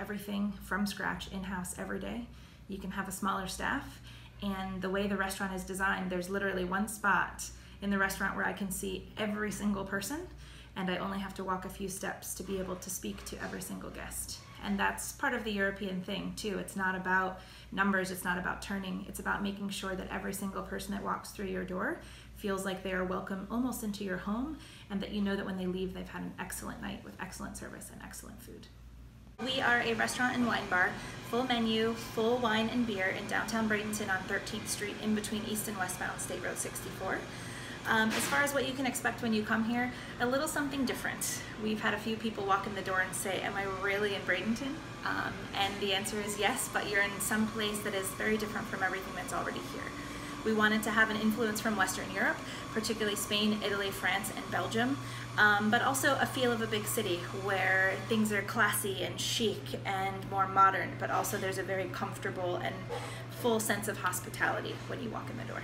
everything from scratch in-house every day. You can have a smaller staff and the way the restaurant is designed, there's literally one spot in the restaurant where I can see every single person and I only have to walk a few steps to be able to speak to every single guest. And that's part of the European thing too. It's not about numbers, it's not about turning, it's about making sure that every single person that walks through your door feels like they are welcome almost into your home and that you know that when they leave they've had an excellent night with excellent service and excellent food. We are a restaurant and wine bar, full menu, full wine and beer in downtown Bradenton on 13th Street in between East and Westbound State Road 64. Um, as far as what you can expect when you come here, a little something different. We've had a few people walk in the door and say, am I really in Bradenton? Um, and the answer is yes, but you're in some place that is very different from everything that's already here. We wanted to have an influence from Western Europe, particularly Spain, Italy, France, and Belgium, um, but also a feel of a big city where things are classy and chic and more modern, but also there's a very comfortable and full sense of hospitality when you walk in the door.